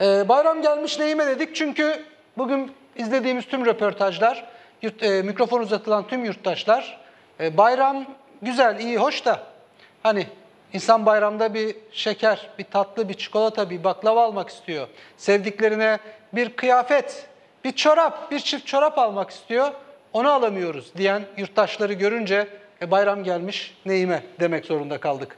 Ee, bayram gelmiş neyime dedik çünkü bugün izlediğimiz tüm röportajlar, e, mikrofon uzatılan tüm yurttaşlar e, bayram güzel, iyi, hoş da hani insan bayramda bir şeker, bir tatlı, bir çikolata, bir baklava almak istiyor. Sevdiklerine bir kıyafet, bir çorap, bir çift çorap almak istiyor. Onu alamıyoruz diyen yurttaşları görünce e, bayram gelmiş neyime demek zorunda kaldık.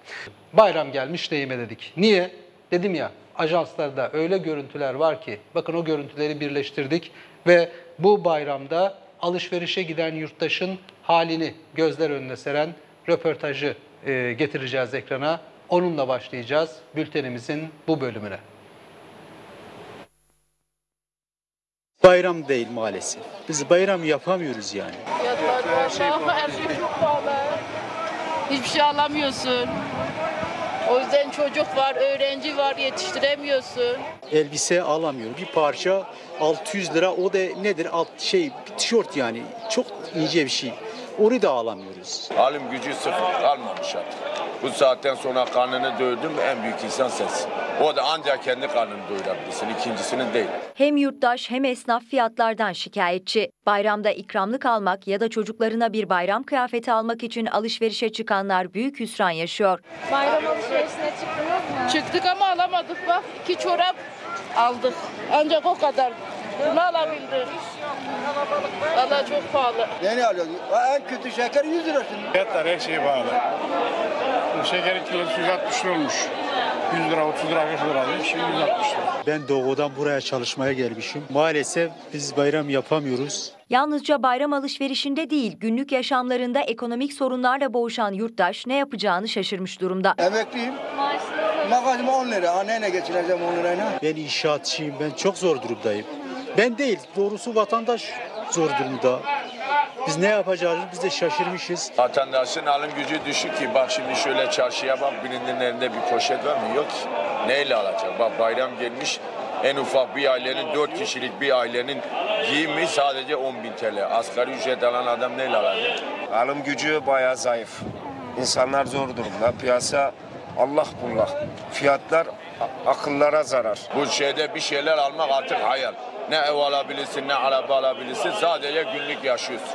Bayram gelmiş neyime dedik. Niye? Dedim ya ajanslarda öyle görüntüler var ki bakın o görüntüleri birleştirdik ve bu bayramda alışverişe giden yurttaşın halini gözler önüne seren röportajı e, getireceğiz ekrana. Onunla başlayacağız bültenimizin bu bölümüne. Bayram değil maalesef. Biz bayram yapamıyoruz yani. Fiyatlar her şey çok pahalı. Hiçbir şey alamıyorsun. O yüzden çocuk var, öğrenci var yetiştiremiyorsun. Elbise alamıyorum. Bir parça 600 lira o da nedir? Alt şey bir tişört yani. Çok ince bir şey. Onu da alamıyoruz. Alım gücü sıfır kalmamış artık. Bu saatten sonra karnını doyurdun mu en büyük insan sensin. O da ancak kendi karnını doyurabilirsin. ikincisinin değil. Hem yurttaş hem esnaf fiyatlardan şikayetçi. Bayramda ikramlık almak ya da çocuklarına bir bayram kıyafeti almak için alışverişe çıkanlar büyük hüsran yaşıyor. Bayram alışverişine çıktınız mı? Çıktık ama alamadık bak. iki çorap aldık. Ancak o kadar. Bunu alabildik. Valla çok pahalı. Yeni alıyoruz. En kötü şeker 100 lira şimdi. Fiyatlar her şeye bağlı. Bu şekerin kilosu 160 lira olmuş. 100 lira, 30 lira, 40 lira almış. Şimdi 160 lira. Ben doğudan buraya çalışmaya gelmişim. Maalesef biz bayram yapamıyoruz. Yalnızca bayram alışverişinde değil, günlük yaşamlarında ekonomik sorunlarla boğuşan yurttaş ne yapacağını şaşırmış durumda. Emekliyim. Magazim 10 lira. Ha, neyle geçineceğim 10 lirayla? Ben inşaatçıyım. Ben çok zor durumdayım. Ben değil, doğrusu vatandaş zor durumda. Biz ne yapacağız biz de şaşırmışız. Vatandaşın alım gücü düşük ki bak şimdi şöyle çarşıya bak birinin elinde bir poşet var mı? Yok ki. Neyle alacak? Bak bayram gelmiş en ufak bir ailenin, dört kişilik bir ailenin giyimi sadece 10 bin TL. Asgari ücret alan adam neyle alacak? Alım gücü bayağı zayıf. İnsanlar zor durumda. Piyasa Allah bullak. Fiyatlar akıllara zarar. Bu şeyde bir şeyler almak artık hayal. Ne ev alabilirsin ne araba alabilirsin sadece günlük yaşıyorsun.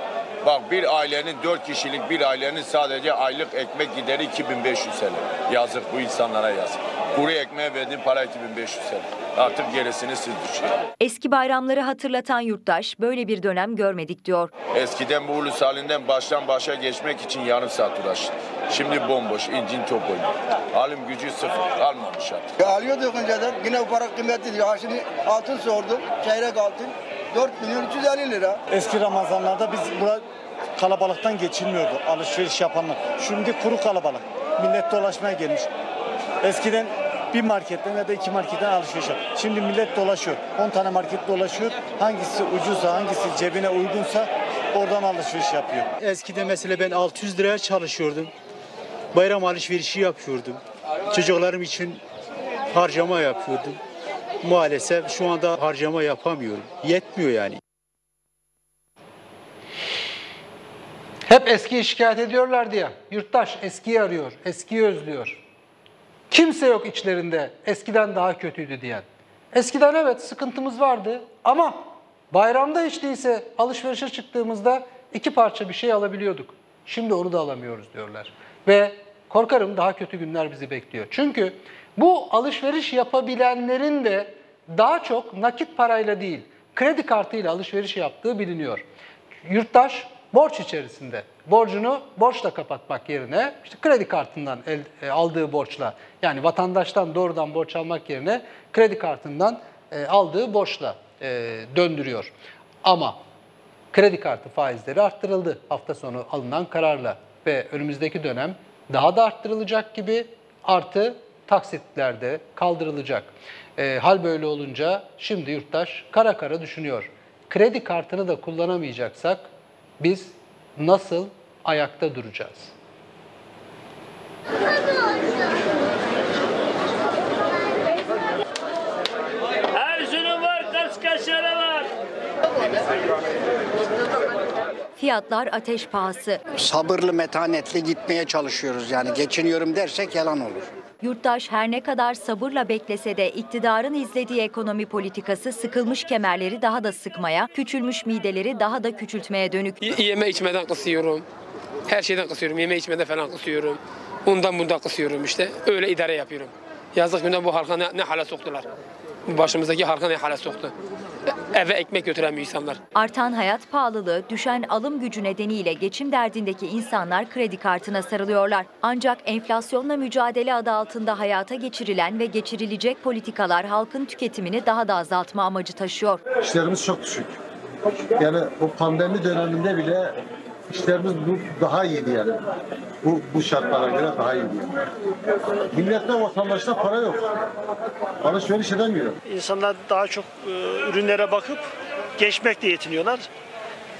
Bak bir ailenin dört kişilik bir ailenin sadece aylık ekmek gideri 2500 TL. Yazık bu insanlara yazık. Kuru ekmeğe verdiğin para 2500 TL. Artık gerisini siz düşünün. Eski bayramları hatırlatan yurttaş böyle bir dönem görmedik diyor. Eskiden bu ulus halinden baştan başa geçmek için yarım saat uğraştın. Şimdi bomboş, incin top oynuyor. Alım gücü sıfır, kalmamış artık. Ya alıyorduk önceden. Yine bu para kıymetli diyor. Ha şimdi altın sordum. Çeyrek altın. 4 milyon 350 lira. Eski Ramazanlarda biz bura kalabalıktan geçilmiyordu alışveriş yapanlar. Şimdi kuru kalabalık. Millet dolaşmaya gelmiş. Eskiden bir marketten ya da iki marketten alışveriş yap. Şimdi millet dolaşıyor. 10 tane market dolaşıyor. Hangisi ucuzsa, hangisi cebine uygunsa oradan alışveriş yapıyor. Eskiden mesela ben 600 liraya çalışıyordum. Bayram alışverişi yapıyordum. Çocuklarım için harcama yapıyordum. Maalesef şu anda harcama yapamıyorum. Yetmiyor yani. Hep eskiyi şikayet ediyorlardı ya. Yurttaş eskiyi arıyor, eskiyi özlüyor. Kimse yok içlerinde eskiden daha kötüydü diyen. Eskiden evet sıkıntımız vardı ama bayramda hiç değilse alışverişe çıktığımızda iki parça bir şey alabiliyorduk. Şimdi onu da alamıyoruz diyorlar. Ve korkarım daha kötü günler bizi bekliyor. Çünkü bu alışveriş yapabilenlerin de daha çok nakit parayla değil, kredi kartıyla alışveriş yaptığı biliniyor. Yurttaş borç içerisinde. Borcunu borçla kapatmak yerine işte kredi kartından el, e, aldığı borçla yani vatandaştan doğrudan borç almak yerine kredi kartından e, aldığı borçla e, döndürüyor. Ama kredi kartı faizleri arttırıldı hafta sonu alınan kararla ve önümüzdeki dönem daha da arttırılacak gibi artı taksitlerde kaldırılacak. E, hal böyle olunca şimdi yurttaş kara kara düşünüyor. Kredi kartını da kullanamayacaksak biz nasıl ayakta duracağız? Erzurum var, Kaşkaşarı var. Fiyatlar ateş pahası. sabırlı metanetli gitmeye çalışıyoruz yani geçiniyorum dersek yalan olur. Yurttaş her ne kadar sabırla beklese de iktidarın izlediği ekonomi politikası sıkılmış kemerleri daha da sıkmaya, küçülmüş mideleri daha da küçültmeye dönük. Y- Yeme içmeden kısıyorum. Her şeyden kısıyorum. Yeme içmeden falan kısıyorum. Ondan bundan kısıyorum işte. Öyle idare yapıyorum. Yazık günde bu halka ne, ne hale soktular. Bu başımızdaki halka ne hale soktu. Eve ekmek götüremiyor insanlar. Artan hayat pahalılığı, düşen alım gücü nedeniyle geçim derdindeki insanlar kredi kartına sarılıyorlar. Ancak enflasyonla mücadele adı altında hayata geçirilen ve geçirilecek politikalar halkın tüketimini daha da azaltma amacı taşıyor. İşlerimiz çok düşük. Yani bu pandemi döneminde bile işlerimiz bu daha iyiydi yani. Bu, bu şartlara göre daha iyiydi. Yani. Millette vatandaşta para yok. Alışveriş edemiyor. İnsanlar daha çok e, ürünlere bakıp geçmekle yetiniyorlar.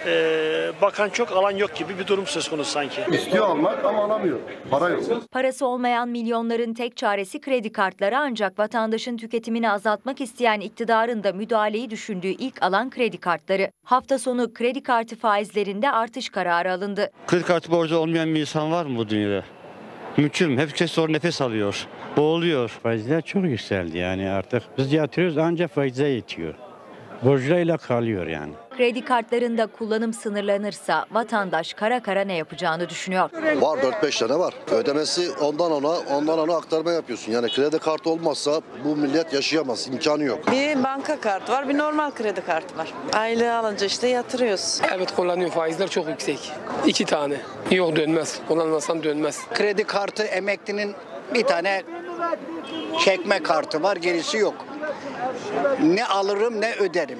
E, bakan çok alan yok gibi bir durum söz konusu sanki. İstiyor almak ama alamıyor. Para yok. Parası olmayan milyonların tek çaresi kredi kartları ancak vatandaşın tüketimini azaltmak isteyen iktidarın da müdahaleyi düşündüğü ilk alan kredi kartları. Hafta sonu kredi kartı faizlerinde artış kararı alındı. Kredi kartı borcu olmayan bir insan var mı bu dünyada? Mümkün. Herkes zor nefes alıyor. Boğuluyor. Faizler çok yükseldi yani artık. Biz yatırıyoruz ancak faize yetiyor. Borcuyla kalıyor yani. Kredi kartlarında kullanım sınırlanırsa vatandaş kara kara ne yapacağını düşünüyor. Var 4-5 tane var. Ödemesi ondan ona, ondan ona aktarma yapıyorsun. Yani kredi kartı olmazsa bu millet yaşayamaz. imkanı yok. Bir banka kartı var, bir normal kredi kartı var. Aylığı alınca işte yatırıyoruz. Evet kullanıyorum faizler çok yüksek. İki tane. Yok dönmez. Kullanmasan dönmez. Kredi kartı emeklinin bir tane çekme kartı var, gerisi yok. Ne alırım ne öderim.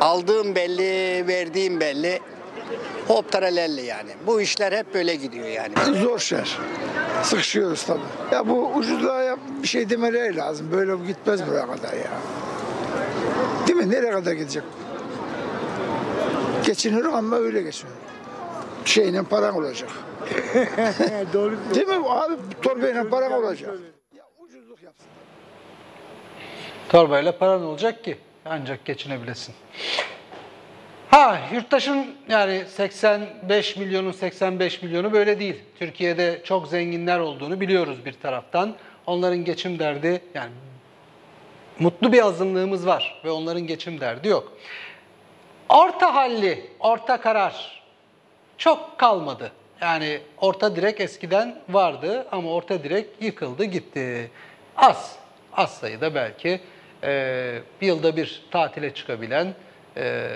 Aldığım belli, verdiğim belli. Hop taralelli yani. Bu işler hep böyle gidiyor yani. Zor şeyler. Sıkışıyoruz tabii. Ya bu ucuzluğa yap- bir şey demeleri lazım. Böyle bu gitmez buraya kadar ya. Değil mi? Nereye kadar gidecek? Geçinir ama öyle geçiniyor. Şeyle paran olacak. Doğru. Değil mi? Abi torbayla paran olacak. Torbayla paran olacak ki ancak geçinebilesin. Ha yurttaşın yani 85 milyonun 85 milyonu böyle değil. Türkiye'de çok zenginler olduğunu biliyoruz bir taraftan. Onların geçim derdi yani mutlu bir azınlığımız var ve onların geçim derdi yok. Orta halli, orta karar çok kalmadı. Yani orta direk eskiden vardı ama orta direk yıkıldı gitti. Az, az sayıda belki e, bir yılda bir tatile çıkabilen, e,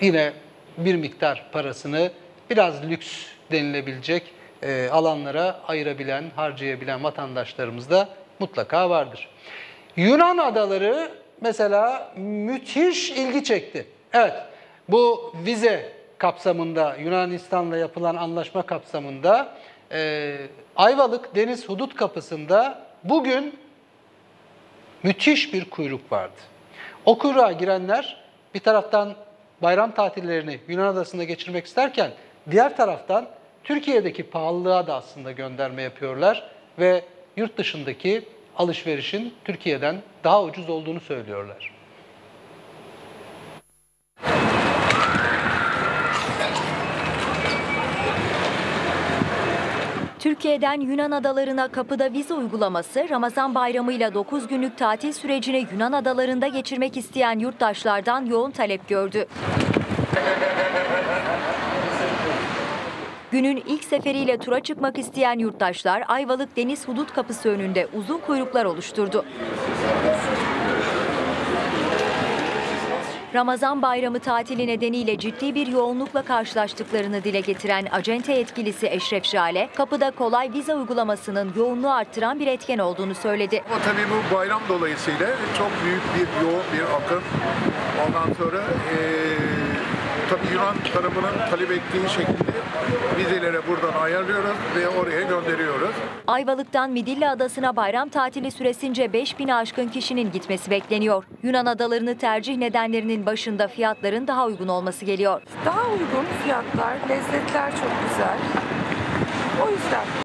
yine bir miktar parasını biraz lüks denilebilecek e, alanlara ayırabilen, harcayabilen vatandaşlarımız da mutlaka vardır. Yunan adaları mesela müthiş ilgi çekti. Evet, bu vize kapsamında, Yunanistan'la yapılan anlaşma kapsamında e, Ayvalık Deniz Hudut Kapısı'nda bugün müthiş bir kuyruk vardı. O kuyruğa girenler bir taraftan bayram tatillerini Yunan adasında geçirmek isterken diğer taraftan Türkiye'deki pahalılığa da aslında gönderme yapıyorlar ve yurt dışındaki alışverişin Türkiye'den daha ucuz olduğunu söylüyorlar. Türkiye'den Yunan adalarına kapıda vize uygulaması Ramazan bayramıyla 9 günlük tatil sürecini Yunan adalarında geçirmek isteyen yurttaşlardan yoğun talep gördü. Günün ilk seferiyle tura çıkmak isteyen yurttaşlar Ayvalık Deniz Hudut Kapısı önünde uzun kuyruklar oluşturdu. Ramazan bayramı tatili nedeniyle ciddi bir yoğunlukla karşılaştıklarını dile getiren acente yetkilisi Eşref Jale, kapıda kolay vize uygulamasının yoğunluğu arttıran bir etken olduğunu söyledi. Ama tabii bu bayram dolayısıyla çok büyük bir yoğun bir akım. Ondan sonra eee tabii Yunan tarafının talep ettiği şekilde vizelere buradan ayarlıyoruz ve oraya gönderiyoruz. Ayvalık'tan Midilli Adası'na bayram tatili süresince 5000 aşkın kişinin gitmesi bekleniyor. Yunan adalarını tercih nedenlerinin başında fiyatların daha uygun olması geliyor. Daha uygun fiyatlar, lezzetler çok güzel. O yüzden